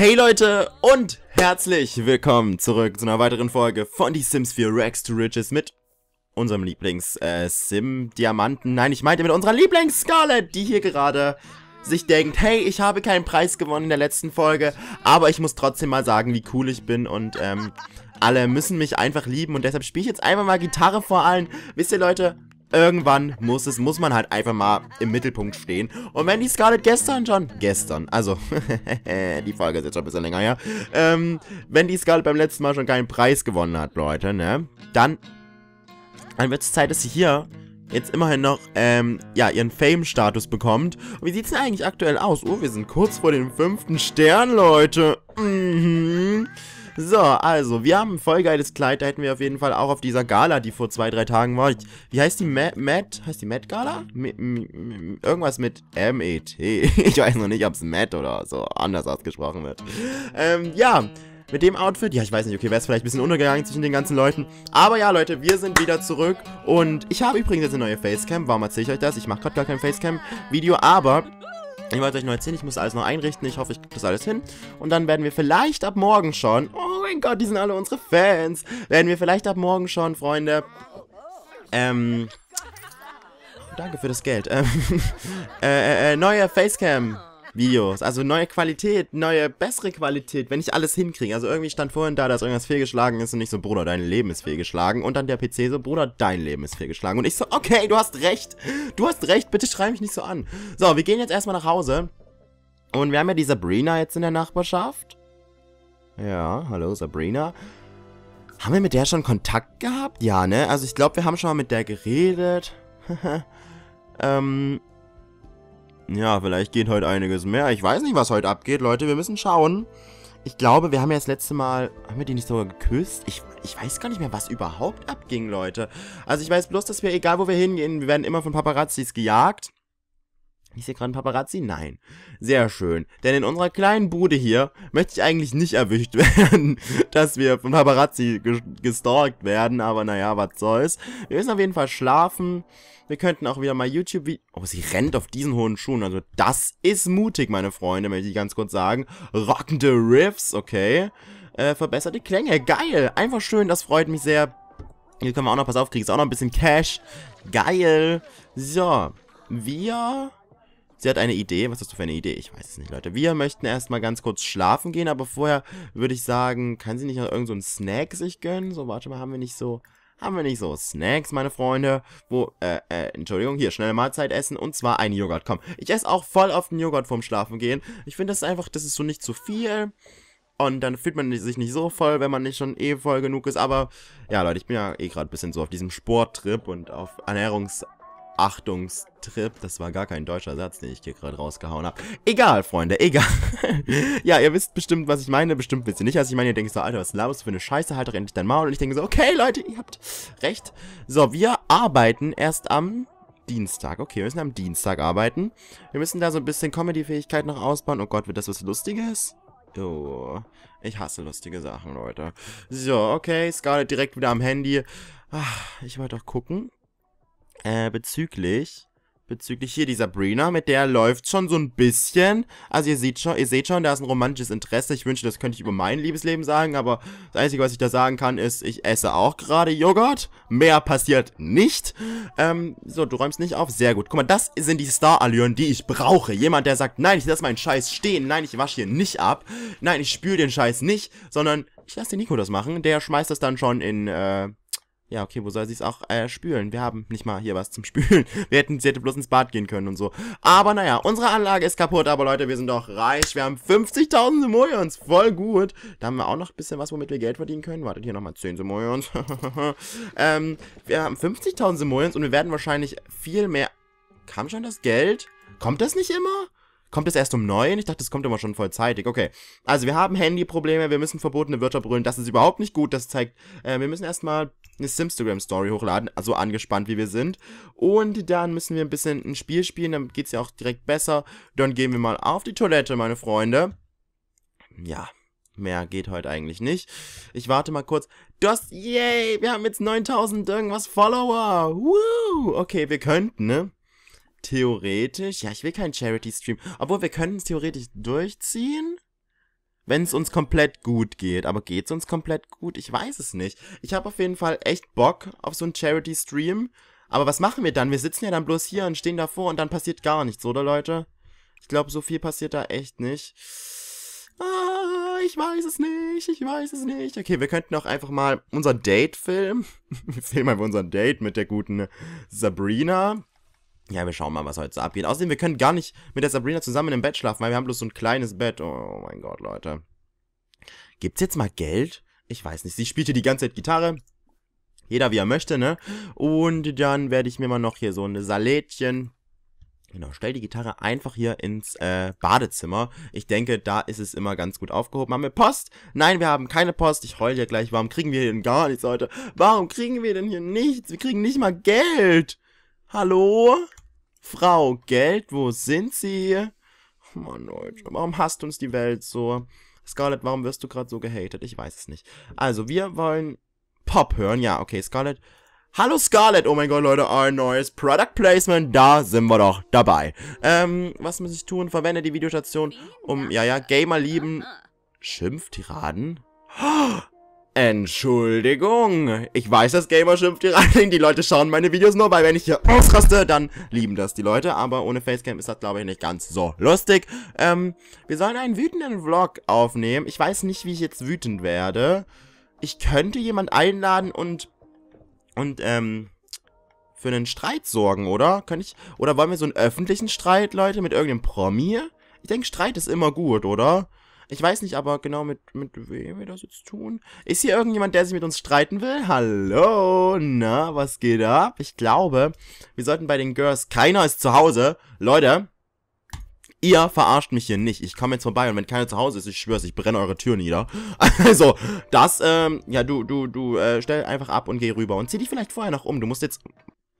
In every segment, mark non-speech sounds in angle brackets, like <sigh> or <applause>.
Hey Leute und herzlich willkommen zurück zu einer weiteren Folge von Die Sims 4 Rex to Riches mit unserem Lieblings-Sim-Diamanten. Äh, Nein, ich meinte mit unserer Lieblings-Scarlett, die hier gerade sich denkt, hey, ich habe keinen Preis gewonnen in der letzten Folge, aber ich muss trotzdem mal sagen, wie cool ich bin und ähm, alle müssen mich einfach lieben und deshalb spiele ich jetzt einfach mal Gitarre vor allen. Wisst ihr Leute, irgendwann muss es, muss man halt einfach mal im Mittelpunkt stehen. Und wenn die Scarlett gestern schon, gestern, also, <laughs> die Folge ist jetzt schon ein bisschen länger her, ähm, wenn die Scarlett beim letzten Mal schon keinen Preis gewonnen hat, Leute, ne, dann, dann wird es Zeit, dass sie hier jetzt immerhin noch, ähm, ja, ihren Fame-Status bekommt. Und wie sieht es denn eigentlich aktuell aus? Oh, wir sind kurz vor dem fünften Stern, Leute. Mhm. So, also, wir haben ein voll geiles Kleid. Da hätten wir auf jeden Fall auch auf dieser Gala, die vor zwei, drei Tagen war. Wie heißt die? Matt? Matt? Heißt die Matt Gala? M irgendwas mit M-E-T. Ich weiß noch nicht, ob es Matt oder so anders ausgesprochen wird. Ähm, ja. Mit dem Outfit, ja, ich weiß nicht, okay, wäre es vielleicht ein bisschen untergegangen zwischen den ganzen Leuten. Aber ja, Leute, wir sind wieder zurück. Und ich habe übrigens jetzt eine neue Facecam. Warum erzähle ich euch das? Ich mache gerade gar kein Facecam-Video, aber ich wollte euch nur erzählen, ich muss alles noch einrichten. Ich hoffe, ich kriege das alles hin. Und dann werden wir vielleicht ab morgen schon... Oh mein Gott, die sind alle unsere Fans. Werden wir vielleicht ab morgen schon, Freunde... Ähm... Danke für das Geld. Ähm, <laughs> äh, äh, äh, neue Facecam Videos. Also neue Qualität, neue, bessere Qualität, wenn ich alles hinkriege. Also irgendwie stand vorhin da, dass irgendwas fehlgeschlagen ist und nicht so, Bruder, dein Leben ist fehlgeschlagen. Und dann der PC so, Bruder, dein Leben ist fehlgeschlagen. Und ich so, okay, du hast recht. Du hast recht, bitte schrei mich nicht so an. So, wir gehen jetzt erstmal nach Hause. Und wir haben ja die Sabrina jetzt in der Nachbarschaft. Ja, hallo Sabrina. Haben wir mit der schon Kontakt gehabt? Ja, ne? Also ich glaube, wir haben schon mal mit der geredet. <laughs> ähm, ja, vielleicht geht heute einiges mehr. Ich weiß nicht, was heute abgeht, Leute. Wir müssen schauen. Ich glaube, wir haben ja das letzte Mal... Haben wir die nicht sogar geküsst? Ich, ich weiß gar nicht mehr, was überhaupt abging, Leute. Also ich weiß bloß, dass wir, egal wo wir hingehen, wir werden immer von Paparazzis gejagt. Ist hier gerade Paparazzi? Nein. Sehr schön. Denn in unserer kleinen Bude hier möchte ich eigentlich nicht erwischt <laughs> werden, dass wir von Paparazzi gestalkt werden. Aber naja, was soll's. Wir müssen auf jeden Fall schlafen. Wir könnten auch wieder mal YouTube... Oh, sie rennt auf diesen hohen Schuhen. Also das ist mutig, meine Freunde, möchte ich ganz kurz sagen. Rockende Riffs, okay. Äh, verbesserte Klänge. Geil. Einfach schön, das freut mich sehr. Hier können wir auch noch, pass auf, kriegst auch noch ein bisschen Cash. Geil. So. Wir Sie hat eine Idee. Was hast du für eine Idee? Ich weiß es nicht, Leute. Wir möchten erstmal ganz kurz schlafen gehen, aber vorher würde ich sagen, kann sie nicht noch irgendeinen so Snack sich gönnen? So, warte mal, haben wir nicht so... Haben wir nicht so Snacks, meine Freunde? Wo, äh, äh, Entschuldigung, hier, schnelle Mahlzeit essen und zwar ein Joghurt. Komm, ich esse auch voll auf den Joghurt vorm Schlafen gehen. Ich finde das einfach, das ist so nicht zu viel. Und dann fühlt man sich nicht so voll, wenn man nicht schon eh voll genug ist. Aber ja, Leute, ich bin ja eh gerade ein bisschen so auf diesem Sporttrip und auf Ernährungs Achtungstrip. Das war gar kein deutscher Satz, den ich hier gerade rausgehauen habe. Egal, Freunde, egal. <laughs> ja, ihr wisst bestimmt, was ich meine. Bestimmt wisst ihr nicht. Also ich meine, ihr denkt so, Alter, was laberst du für eine Scheiße? Halt doch endlich dein Maul. Und ich denke so, okay, Leute, ihr habt recht. So, wir arbeiten erst am Dienstag. Okay, wir müssen am Dienstag arbeiten. Wir müssen da so ein bisschen Comedy-Fähigkeit noch ausbauen. Oh Gott, wird das was Lustiges? Oh, ich hasse lustige Sachen, Leute. So, okay, Scarlett direkt wieder am Handy. Ach, ich wollte doch gucken äh, bezüglich bezüglich hier dieser Sabrina, mit der läuft schon so ein bisschen. Also ihr seht schon, ihr seht schon, da ist ein romantisches Interesse. Ich wünsche, das könnte ich über mein Liebesleben sagen, aber das Einzige, was ich da sagen kann, ist, ich esse auch gerade Joghurt. Mehr passiert nicht. Ähm, so, du räumst nicht auf. Sehr gut. Guck mal, das sind die Star-Allüren, die ich brauche. Jemand, der sagt, nein, ich lasse meinen Scheiß stehen. Nein, ich wasche hier nicht ab. Nein, ich spüle den Scheiß nicht, sondern ich lasse den Nico das machen. Der schmeißt das dann schon in, äh, ja, okay, wo soll sie es auch äh, spülen? Wir haben nicht mal hier was zum <laughs> Spülen. Wir hätten, sie hätte bloß ins Bad gehen können und so. Aber naja, unsere Anlage ist kaputt, aber Leute, wir sind doch reich. Wir haben 50.000 Simoleons. Voll gut. Da haben wir auch noch ein bisschen was, womit wir Geld verdienen können. Wartet, hier nochmal 10 Simoleons. <laughs> ähm, wir haben 50.000 Simoleons und wir werden wahrscheinlich viel mehr... Kam schon das Geld? Kommt das nicht immer? Kommt es erst um neun? Ich dachte, das kommt immer schon vollzeitig. Okay. Also wir haben Handyprobleme, wir müssen verbotene Wörter brüllen. Das ist überhaupt nicht gut. Das zeigt, äh, wir müssen erstmal eine Simstagram-Story hochladen, also angespannt wie wir sind. Und dann müssen wir ein bisschen ein Spiel spielen, dann geht es ja auch direkt besser. Dann gehen wir mal auf die Toilette, meine Freunde. Ja, mehr geht heute eigentlich nicht. Ich warte mal kurz. Das, yay, wir haben jetzt 9000 irgendwas Follower. Woo! Okay, wir könnten, ne? Theoretisch, ja, ich will keinen Charity-Stream. Obwohl, wir können es theoretisch durchziehen. wenn es uns komplett gut geht. Aber geht es uns komplett gut? Ich weiß es nicht. Ich habe auf jeden Fall echt Bock auf so einen Charity-Stream. Aber was machen wir dann? Wir sitzen ja dann bloß hier und stehen davor und dann passiert gar nichts, oder Leute? Ich glaube, so viel passiert da echt nicht. Ah, ich weiß es nicht, ich weiß es nicht. Okay, wir könnten auch einfach mal unser Date filmen. <laughs> wir filmen einfach unser Date mit der guten Sabrina. Ja, wir schauen mal, was heute so abgeht. Außerdem, wir können gar nicht mit der Sabrina zusammen im Bett schlafen, weil wir haben bloß so ein kleines Bett. Oh mein Gott, Leute. Gibt's jetzt mal Geld? Ich weiß nicht. Sie spielt hier die ganze Zeit Gitarre. Jeder wie er möchte, ne? Und dann werde ich mir mal noch hier so eine Salätchen. Genau, stell die Gitarre einfach hier ins äh, Badezimmer. Ich denke, da ist es immer ganz gut aufgehoben. Haben wir Post? Nein, wir haben keine Post. Ich heul ja gleich. Warum kriegen wir denn gar nichts heute? Warum kriegen wir denn hier nichts? Wir kriegen nicht mal Geld. Hallo? Frau Geld, wo sind Sie? Oh Mann, Leute, warum hasst uns die Welt so? Scarlett, warum wirst du gerade so gehatet? Ich weiß es nicht. Also, wir wollen Pop hören. Ja, okay, Scarlett. Hallo Scarlett, oh mein Gott, Leute, ein neues Product Placement, da sind wir doch dabei. Ähm, was muss ich tun? Verwende die Videostation, um, ja, ja, Gamer lieben. Schimpftiraden? Entschuldigung. Ich weiß, dass Gamer schimpft hier rein. Die Leute schauen meine Videos nur, weil wenn ich hier ausraste, dann lieben das die Leute. Aber ohne Facecam ist das, glaube ich, nicht ganz so lustig. Ähm, wir sollen einen wütenden Vlog aufnehmen. Ich weiß nicht, wie ich jetzt wütend werde. Ich könnte jemand einladen und, und, ähm, für einen Streit sorgen, oder? Könnte ich, oder wollen wir so einen öffentlichen Streit, Leute, mit irgendeinem Promi? Ich denke, Streit ist immer gut, oder? Ich weiß nicht aber genau, mit, mit wem wir das jetzt tun. Ist hier irgendjemand, der sich mit uns streiten will? Hallo? Na, was geht ab? Ich glaube, wir sollten bei den Girls... Keiner ist zu Hause. Leute, ihr verarscht mich hier nicht. Ich komme jetzt vorbei und wenn keiner zu Hause ist, ich schwör's, ich brenne eure Tür nieder. <laughs> Also, das, ähm, ja, du, du, du, äh, stell einfach ab und geh rüber und zieh dich vielleicht vorher noch um. Du musst jetzt...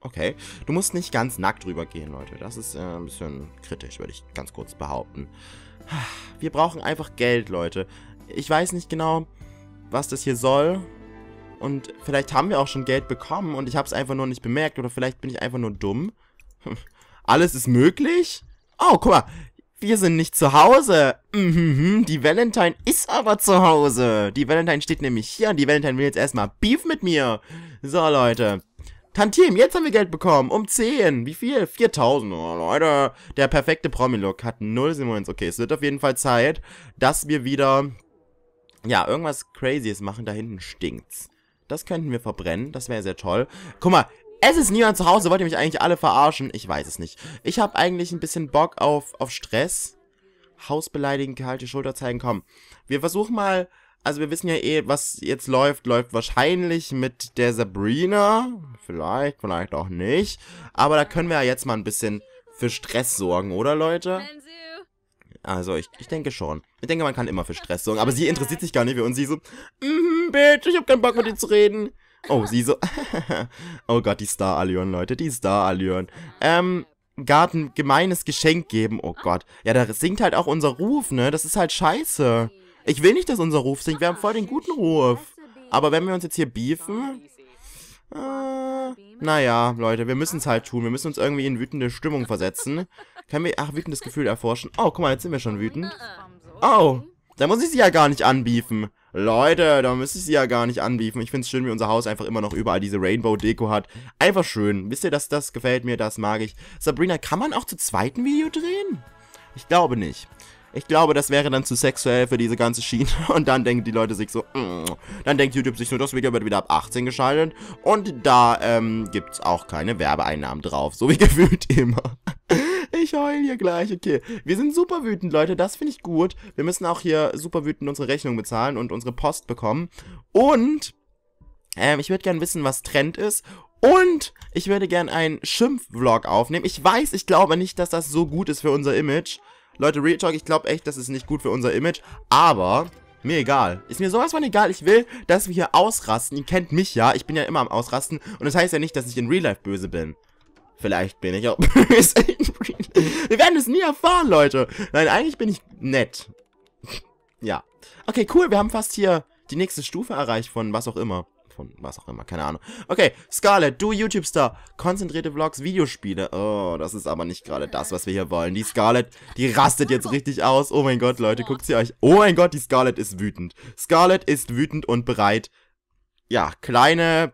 Okay. Du musst nicht ganz nackt rübergehen, Leute. Das ist äh, ein bisschen kritisch, würde ich ganz kurz behaupten. Wir brauchen einfach Geld, Leute. Ich weiß nicht genau, was das hier soll. Und vielleicht haben wir auch schon Geld bekommen und ich habe es einfach nur nicht bemerkt. Oder vielleicht bin ich einfach nur dumm. <laughs> Alles ist möglich? Oh, guck mal. Wir sind nicht zu Hause. Mhm, die Valentine ist aber zu Hause. Die Valentine steht nämlich hier und die Valentine will jetzt erstmal Beef mit mir. So, Leute. Tantiem, jetzt haben wir Geld bekommen. Um 10. Wie viel? 4000. Oh, Leute. Der perfekte Promi-Look hat 0 Simmons. Okay, es wird auf jeden Fall Zeit, dass wir wieder, ja, irgendwas Crazyes machen. Da hinten stinkt's. Das könnten wir verbrennen. Das wäre sehr toll. Guck mal, es ist niemand zu Hause. Wollt ihr mich eigentlich alle verarschen? Ich weiß es nicht. Ich habe eigentlich ein bisschen Bock auf, auf Stress. Haus beleidigen, kalte Schulter zeigen. Komm, wir versuchen mal also wir wissen ja eh, was jetzt läuft, läuft wahrscheinlich mit der Sabrina. Vielleicht, vielleicht auch nicht. Aber da können wir ja jetzt mal ein bisschen für Stress sorgen, oder Leute? Also ich, ich denke schon. Ich denke, man kann immer für Stress sorgen. Aber sie interessiert sich gar nicht für uns. Sie so, mhm, Bitch, ich hab keinen Bock mit dir zu reden. Oh, sie so, <laughs> oh Gott, die Star-Allüren, Leute, die Star-Allüren. Ähm, Garten gemeines Geschenk geben, oh Gott. Ja, da singt halt auch unser Ruf, ne? Das ist halt scheiße. Ich will nicht, dass unser Ruf sinkt. Wir haben voll den guten Ruf. Aber wenn wir uns jetzt hier beefen... Äh, naja, Leute, wir müssen es halt tun. Wir müssen uns irgendwie in wütende Stimmung versetzen. <laughs> Können wir... Ach, wütendes Gefühl erforschen. Oh, guck mal, jetzt sind wir schon wütend. Oh, da muss ich sie ja gar nicht anbiefen. Leute, da müsste ich sie ja gar nicht anbiefen. Ich finde es schön, wie unser Haus einfach immer noch überall diese Rainbow-Deko hat. Einfach schön. Wisst ihr, dass das gefällt mir? Das mag ich. Sabrina, kann man auch zu zweiten Video drehen? Ich glaube nicht. Ich glaube, das wäre dann zu sexuell für diese ganze Schiene. <laughs> Und dann denken die Leute sich so, mm. dann denkt YouTube sich nur, das Video wird wieder ab 18 geschaltet. Und da ähm, gibt es auch keine Werbeeinnahmen drauf. So wie <laughs> gefühlt immer. Ich heul hier gleich, okay. Wir sind super wütend, Leute, das finde ich gut. Wir müssen auch hier super wütend unsere Rechnung bezahlen und unsere Post bekommen. Und ähm, ich würde gerne wissen, was Trend ist. Und ich würde gerne einen Schimpf-Vlog aufnehmen. Ich weiß, ich glaube nicht, dass das so gut ist für unser Image. Leute, Real Talk, ich glaube echt, das ist nicht gut für unser Image. Aber mir egal. Ist mir sowas von egal. Ich will, dass wir hier ausrasten. Ihr kennt mich ja. Ich bin ja immer am Ausrasten. Und das heißt ja nicht, dass ich in Real Life böse bin. Vielleicht bin ich auch <laughs> böse in Real. Wir werden es nie erfahren, Leute. Nein, eigentlich bin ich nett. ja. Okay, cool. Wir haben fast hier die nächste Stufe erreicht von was auch immer. Von was auch immer, keine Ahnung. Okay, Scarlett, du YouTube-Star, konzentrierte Vlogs, Videospiele. Oh, das ist aber nicht gerade das, was wir hier wollen. Die Scarlett, die rastet jetzt richtig aus. Oh mein Gott, Leute, guckt sie euch. Oh mein Gott, die Scarlett ist wütend. Scarlett ist wütend und bereit, ja, kleine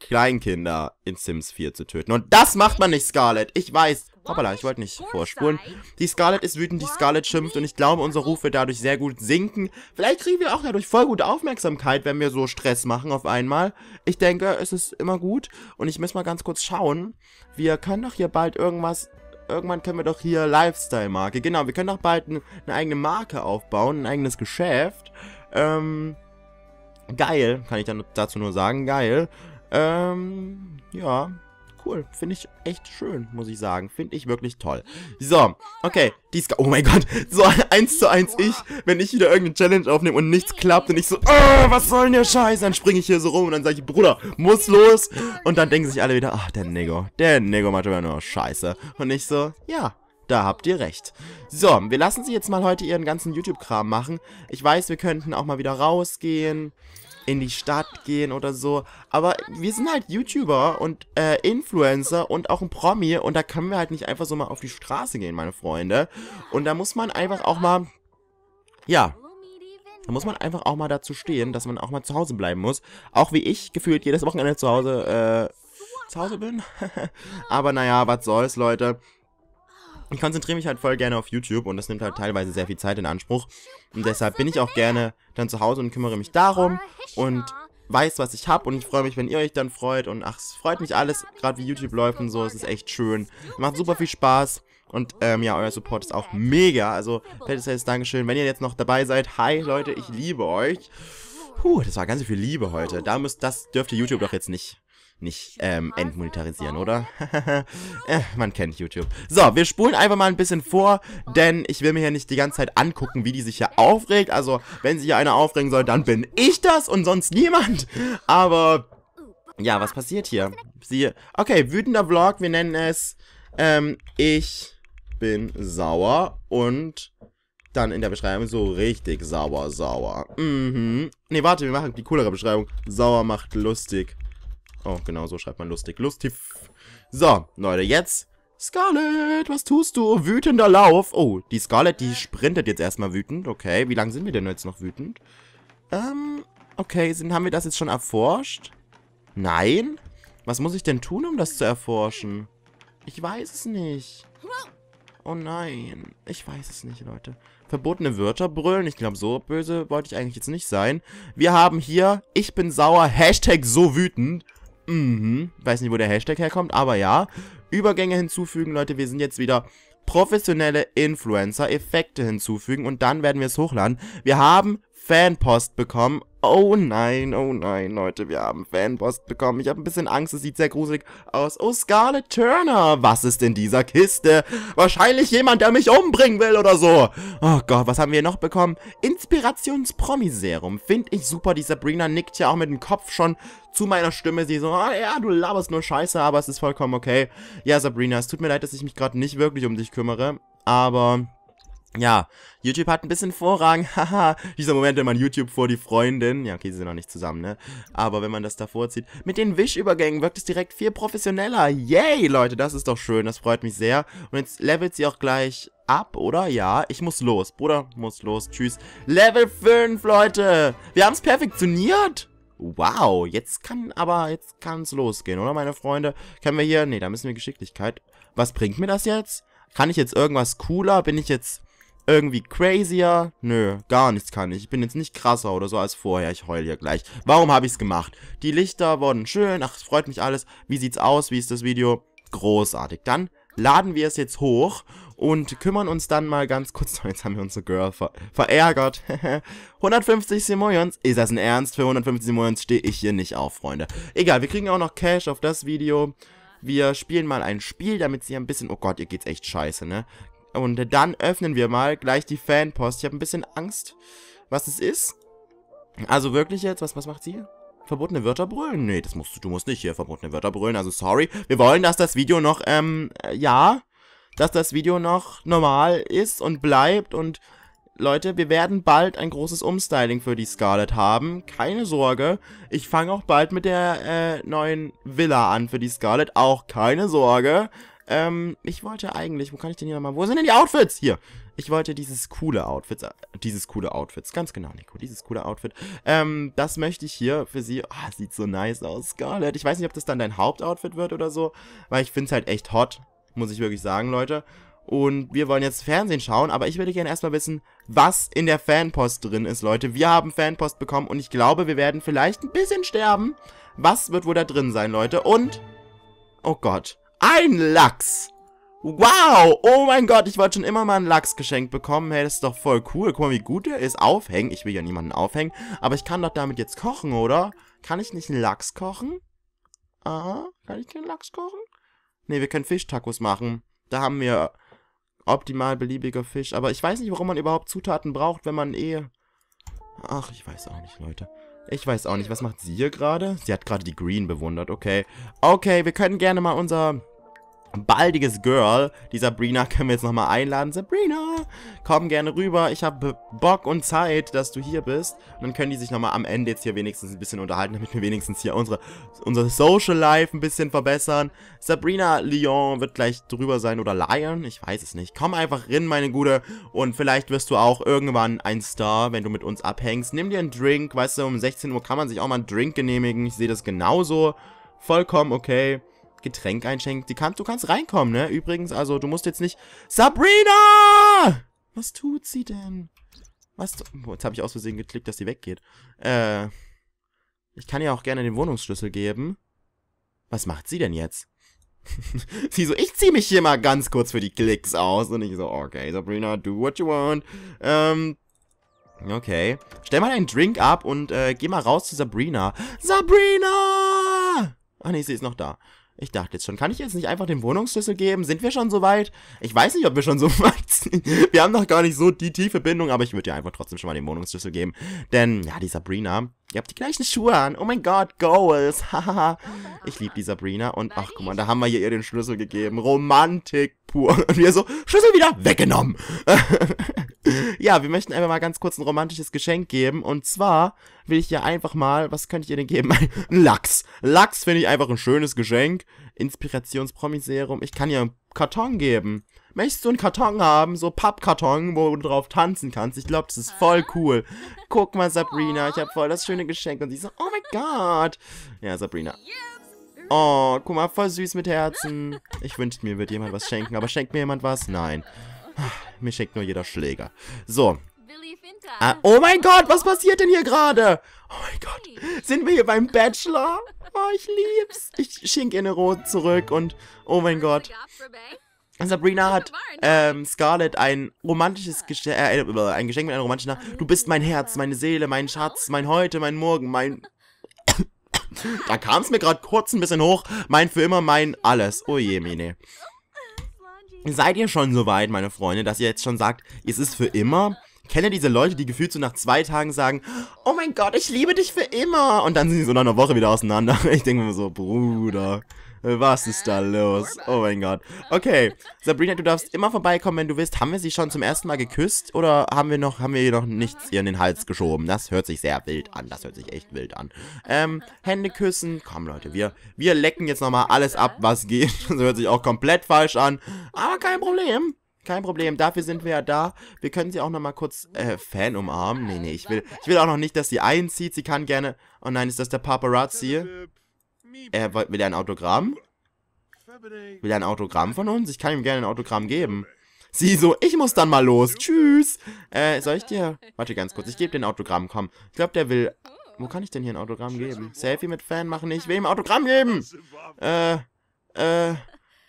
Kleinkinder in Sims 4 zu töten. Und das macht man nicht, Scarlett. Ich weiß. Hoppala, ich wollte nicht vorspulen. Die Scarlett ist wütend, die Scarlett schimpft und ich glaube, unser Ruf wird dadurch sehr gut sinken. Vielleicht kriegen wir auch dadurch voll gute Aufmerksamkeit, wenn wir so Stress machen auf einmal. Ich denke, es ist immer gut. Und ich muss mal ganz kurz schauen. Wir können doch hier bald irgendwas... Irgendwann können wir doch hier Lifestyle-Marke. Genau, wir können doch bald eine eigene Marke aufbauen, ein eigenes Geschäft. Ähm... Geil, kann ich dann dazu nur sagen, geil. Ähm, ja, cool. Finde ich echt schön, muss ich sagen. Finde ich wirklich toll. So, okay. Die Ska oh mein Gott. So, eins zu eins ich, wenn ich wieder irgendeine Challenge aufnehme und nichts klappt und ich so, oh, was soll denn der Scheiß? Dann springe ich hier so rum und dann sage ich, Bruder, muss los. Und dann denken sich alle wieder, ach, der Nego. Der Nego macht immer nur Scheiße. Und ich so, ja, da habt ihr recht. So, wir lassen sie jetzt mal heute ihren ganzen YouTube-Kram machen. Ich weiß, wir könnten auch mal wieder rausgehen, in die Stadt gehen oder so. Aber wir sind halt YouTuber und äh, Influencer und auch ein Promi. Und da können wir halt nicht einfach so mal auf die Straße gehen, meine Freunde. Und da muss man einfach auch mal... Ja, da muss man einfach auch mal dazu stehen, dass man auch mal zu Hause bleiben muss. Auch wie ich gefühlt jedes Wochenende zu Hause, äh, zu Hause bin. <laughs> Aber naja, was soll's, Leute ich konzentriere mich halt voll gerne auf YouTube und das nimmt halt teilweise sehr viel Zeit in Anspruch. Und deshalb bin ich auch gerne dann zu Hause und kümmere mich darum und weiß, was ich habe und ich freue mich, wenn ihr euch dann freut und ach, es freut mich alles, gerade wie YouTube läuft und so, es ist echt schön. Macht super viel Spaß und ähm, ja, euer Support ist auch mega, also fettes Dankeschön. Wenn ihr jetzt noch dabei seid, hi Leute, ich liebe euch. Puh, das war ganz viel Liebe heute. Da müsst, das dürfte YouTube doch jetzt nicht nicht ähm, entmonetarisieren, oder? <laughs> äh, man kennt YouTube. So, wir spulen einfach mal ein bisschen vor, denn ich will mir hier nicht die ganze Zeit angucken, wie die sich hier aufregt. Also, wenn sich hier einer aufregen soll, dann bin ich das und sonst niemand. Aber, ja, was passiert hier? Sie, okay, wütender Vlog, wir nennen es, ähm, ich bin sauer und dann in der Beschreibung so richtig sauer, sauer. Mhm. Ne, warte, wir machen die coolere Beschreibung. Sauer macht lustig. Oh, genau, so schreibt man lustig. Lustig. So, Leute, jetzt. Scarlett, was tust du? Wütender Lauf. Oh, die Scarlett, die sprintet jetzt erstmal wütend. Okay, wie lange sind wir denn jetzt noch wütend? Ähm, okay, sind, haben wir das jetzt schon erforscht? Nein? Was muss ich denn tun, um das zu erforschen? Ich weiß es nicht. Oh nein. Ich weiß es nicht, Leute. Verbotene Wörter brüllen. Ich glaube, so böse wollte ich eigentlich jetzt nicht sein. Wir haben hier, ich bin sauer, Hashtag so wütend. Mhm. Weiß nicht, wo der Hashtag herkommt, aber ja. Übergänge hinzufügen, Leute. Wir sind jetzt wieder professionelle Influencer. Effekte hinzufügen und dann werden wir es hochladen. Wir haben Fanpost bekommen Oh nein, oh nein, Leute, wir haben Fanpost bekommen. Ich habe ein bisschen Angst, es sieht sehr gruselig aus. Oh, Scarlett Turner, was ist in dieser Kiste? Wahrscheinlich jemand, der mich umbringen will oder so. Oh Gott, was haben wir noch bekommen? Inspirations-Promiserum. Finde ich super. Die Sabrina nickt ja auch mit dem Kopf schon zu meiner Stimme. Sie so, ah ja, du laberst nur Scheiße, aber es ist vollkommen okay. Ja, Sabrina, es tut mir leid, dass ich mich gerade nicht wirklich um dich kümmere, aber ja, YouTube hat ein bisschen Vorrang. <laughs> Haha, dieser Moment, wenn man YouTube vor die Freundin. Ja, okay, sie sind noch nicht zusammen, ne? Aber wenn man das davor zieht. Mit den Wischübergängen wirkt es direkt viel professioneller. Yay, Leute, das ist doch schön. Das freut mich sehr. Und jetzt levelt sie auch gleich ab, oder? Ja, ich muss los. Bruder, muss los. Tschüss. Level 5, Leute. Wir haben es perfektioniert. Wow, jetzt kann aber, jetzt kann es losgehen, oder meine Freunde? Können wir hier, nee, da müssen wir Geschicklichkeit. Was bringt mir das jetzt? Kann ich jetzt irgendwas cooler? Bin ich jetzt irgendwie crazier? Nö, gar nichts kann ich. Ich bin jetzt nicht krasser oder so als vorher. Ich heul hier gleich. Warum habe ich es gemacht? Die Lichter wurden schön. Ach, es freut mich alles. Wie sieht's aus? Wie ist das Video? Großartig. Dann laden wir es jetzt hoch und kümmern uns dann mal ganz kurz. <laughs> Jetzt haben wir unsere Girl ver verärgert. <laughs> 150 Simoleons. Ist das ein Ernst? Für 150 Simoleons stehe ich hier nicht auf, Freunde. Egal, wir kriegen auch noch Cash auf das Video. Wir spielen mal ein Spiel, damit sie ein bisschen... Oh Gott, ihr geht's echt scheiße, ne? Und dann öffnen wir mal gleich die Fanpost. Ich habe ein bisschen Angst, was es ist. Also wirklich jetzt, was, was macht sie? Verbotene Wörter brüllen? Nee, das musst du, du musst nicht hier verbotene Wörter brüllen. Also sorry. Wir wollen, dass das Video noch, ähm, ja, dass das Video noch normal ist und bleibt und Leute, wir werden bald ein großes Umstyling für die Scarlet haben. Keine Sorge. Ich fange auch bald mit der äh, neuen Villa an für die Scarlet. Auch keine Sorge. Ähm, ich wollte eigentlich, wo kann ich denn hier nochmal, wo sind denn die Outfits? Hier. Ich wollte dieses coole Outfit, äh, dieses coole Outfits, ganz genau, Nico, dieses coole Outfit. Ähm, das möchte ich hier für sie, ah, sieht so nice aus, Scarlett. Ich weiß nicht, ob das dann dein Hauptoutfit wird oder so, weil ich finde es halt echt hot, muss ich wirklich sagen, Leute. Und wir wollen jetzt Fernsehen schauen, aber ich würde gerne erstmal wissen, was in der Fanpost drin ist, Leute. Wir haben Fanpost bekommen und ich glaube, wir werden vielleicht ein bisschen sterben. Was wird wohl da drin sein, Leute? Und, oh Gott, ein Lachs. Wow, oh mein Gott, ich wollte schon immer mal einen Lachs geschenkt bekommen. Hey, das ist doch voll cool. Guck mal, wie gut der ist. Aufhängen. Ich will ja niemanden aufhängen. Aber ich kann doch damit jetzt kochen, oder? Kann ich nicht einen Lachs kochen? Aha, kann ich den Lachs kochen? Ne, wir können Fischtacos machen. Da haben wir optimal beliebiger Fisch. Aber ich weiß nicht, warum man überhaupt Zutaten braucht, wenn man eh... Ach, ich weiß auch nicht, Leute. Ich weiß auch nicht. Was macht sie hier gerade? Sie hat gerade die Green bewundert. Okay. Okay, wir können gerne mal unser baldiges Girl, die Sabrina, können wir jetzt nochmal einladen. Sabrina, komm gerne rüber. Ich habe Bock und Zeit, dass du hier bist. Und dann können die sich nochmal am Ende jetzt hier wenigstens ein bisschen unterhalten, damit wir wenigstens hier unsere, unser Social Life ein bisschen verbessern. Sabrina Lyon wird gleich drüber sein oder Lion, ich weiß es nicht. Komm einfach rein, meine Gute. Und vielleicht wirst du auch irgendwann ein Star, wenn du mit uns abhängst. Nimm dir einen Drink, weißt du, um 16 Uhr kann man sich auch mal einen Drink genehmigen. Ich sehe das genauso. Vollkommen okay. Getränk einschenken. Die kann, du kannst reinkommen, ne? Übrigens, also du musst jetzt nicht... Sabrina! Was tut sie denn? Was? Jetzt habe ich aus Versehen geklickt, dass sie weggeht. Äh, ich kann ihr auch gerne den Wohnungsschlüssel geben. Was macht sie denn jetzt? <laughs> sie so, ich ziehe mich hier mal ganz kurz für die Klicks aus. Und ich so, okay, Sabrina, do what you want. Ähm, okay. Stell mal deinen Drink ab und äh, geh mal raus zu Sabrina. Sabrina! Ah, nee, sie ist noch da. Ich dachte jetzt schon, kann ich jetzt nicht einfach den Wohnungsschlüssel geben? Sind wir schon so weit? Ich weiß nicht, ob wir schon so <laughs> weit sind. Wir haben noch gar nicht so die tiefe Bindung, aber ich würde dir einfach trotzdem schon mal den Wohnungsschlüssel geben. Denn, ja, die Sabrina, ihr habt die gleichen Schuhe an. Oh mein Gott, Goals. <laughs> Haha. ich liebe die Sabrina. Und, ach, guck mal, da haben wir hier ihr den Schlüssel gegeben. Romantik pur. <laughs> Und wir so, Schlüssel wieder weggenommen. <laughs> ja, wir möchten einfach mal ganz kurz ein romantisches Geschenk geben. Und zwar will ich ihr einfach mal, was könnte ich ihr denn geben? Ein <laughs> Lachs. Lachs finde ich einfach ein schönes Geschenk. Inspirationspromiserum. Ich kann ihr einen Karton geben. Möchtest du einen Karton haben? So Pappkarton, wo du drauf tanzen kannst. Ich glaube, das ist voll cool. Guck mal, Sabrina, ich habe voll das schöne Geschenk. Und sie so, oh mein Gott. Ja, Sabrina. Oh, guck mal, voll süß mit Herzen. Ich wünschte, mir wird jemand was schenken. Aber schenkt mir jemand was? Nein. <sighs> Mir schenkt nur jeder Schläger. So. Ah, oh mein Gott, was passiert denn hier gerade? Oh mein Gott. Sind wir hier beim Bachelor? Oh, ich lieb's. Ich schenke ihr eine Rose zurück und oh mein Gott. Sabrina hat ähm, Scarlett ein romantisches Geschenk, äh, ein Geschenk mit einer romantischen Nacht. Du bist mein Herz, meine Seele, mein Schatz, mein Heute, mein Morgen, mein... <laughs> da kam es mir gerade kurz ein bisschen hoch. Mein für immer, mein alles. Oh je, Mine. Seid ihr schon so weit, meine Freunde, dass ihr jetzt schon sagt, es ist für immer? Kenne diese Leute, die gefühlt so nach zwei Tagen sagen, oh mein Gott, ich liebe dich für immer. Und dann sind sie so nach einer Woche wieder auseinander. <laughs> Ich denke mir so, Bruder, was ist da los? Oh mein Gott. Okay, Sabrina, du darfst immer vorbeikommen, wenn du willst. Haben wir sie schon zum ersten Mal geküsst oder haben wir noch, haben wir ihr noch nichts ihr in den Hals geschoben? Das hört sich sehr wild an. Das hört sich echt wild an. Ähm, Hände küssen. Komm, Leute, wir, wir lecken jetzt nochmal alles ab, was geht. <laughs> Das hört sich auch komplett falsch an. Aber kein Problem. Kein Problem, dafür sind wir ja da. Wir können sie auch noch mal kurz äh, Fan umarmen. Nee, nee, ich will, ich will auch noch nicht, dass sie einzieht. Sie kann gerne... Oh nein, ist das der Paparazzi? Äh, will er ein Autogramm? Will er ein Autogramm von uns? Ich kann ihm gerne ein Autogramm geben. Sie so, ich muss dann mal los. Tschüss. Äh, soll ich dir... Warte ganz kurz, ich gebe dir ein Autogramm, komm. Ich glaube, der will... Wo kann ich denn hier ein Autogramm geben? Selfie mit Fan machen? Ich will ihm Autogramm geben. Äh, äh...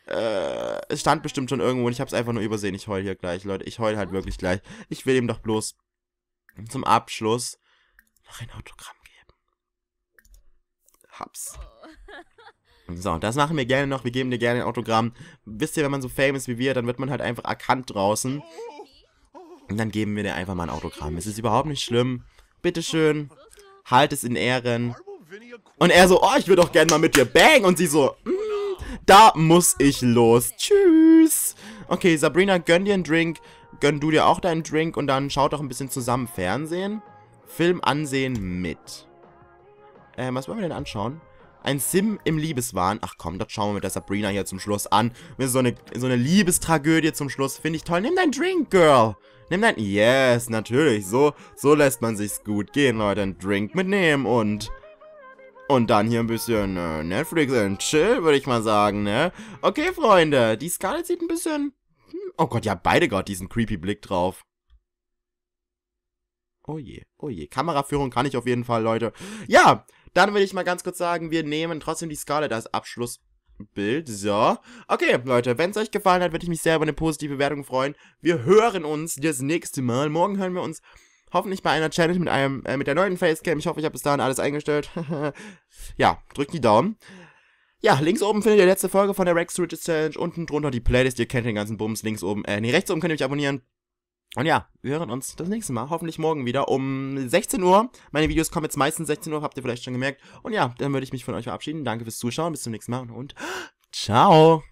Äh, es stand bestimmt schon irgendwo und ich habe es einfach nur übersehen. Ich heul hier gleich, Leute. Ich heul halt wirklich gleich. Ich will ihm doch bloß zum Abschluss noch ein Autogramm geben. Hab's. So, das machen wir gerne noch. Wir geben dir gerne ein Autogramm. Wisst ihr, wenn man so famous wie wir, dann wird man halt einfach erkannt draußen. Und dann geben wir dir einfach mal ein Autogramm. Es ist überhaupt nicht schlimm. Bitteschön. Halt es in Ehren. Und er so, oh, ich würde doch gerne mal mit dir bang. Und sie so, mm, da muss ich los. Tschüss. Okay, Sabrina, gönn dir einen Drink. gönn du dir auch deinen Drink und dann schaut doch ein bisschen zusammen Fernsehen. Film ansehen mit. Ähm, was wollen wir denn anschauen? Ein Sim im Liebeswahn. Ach komm, das schauen wir mit der Sabrina hier zum Schluss an. So eine, so eine Liebestragödie zum Schluss. Finde ich toll. Nimm deinen Drink, Girl. Nimm dein... Yes, natürlich. So, so lässt man sich's gut gehen, Leute. Einen Drink mitnehmen und... Und dann hier ein bisschen äh, Netflix and Chill, würde ich mal sagen, ne? Okay, Freunde. Die Scarlett sieht ein bisschen... Hm, oh Gott, ja, beide Gott diesen creepy Blick drauf. Oh je, oh je. Kameraführung kann ich auf jeden Fall, Leute. Ja, dann will ich mal ganz kurz sagen, wir nehmen trotzdem die Scarlett als Abschlussbild. So. Okay, Leute, wenn es euch gefallen hat, würde ich mich sehr über eine positive Bewertung freuen. Wir hören uns das nächste Mal. Morgen hören wir uns hoffentlich bei einer Challenge mit einem äh, mit der neuen Facecam. Ich hoffe, ich habe bis dahin alles eingestellt. <laughs> ja, drückt die Daumen. Ja, links oben findet ihr die letzte Folge von der Rex Riches Challenge. Unten drunter die Playlist. Ihr kennt den ganzen Bums. Links oben, äh, nee, rechts oben könnt ihr euch abonnieren. Und ja, wir hören uns das nächste Mal, hoffentlich morgen wieder um 16 Uhr. Meine Videos kommen jetzt meistens 16 Uhr, habt ihr vielleicht schon gemerkt. Und ja, dann würde ich mich von euch verabschieden. Danke fürs Zuschauen, bis zum nächsten Mal und <gasps> ciao.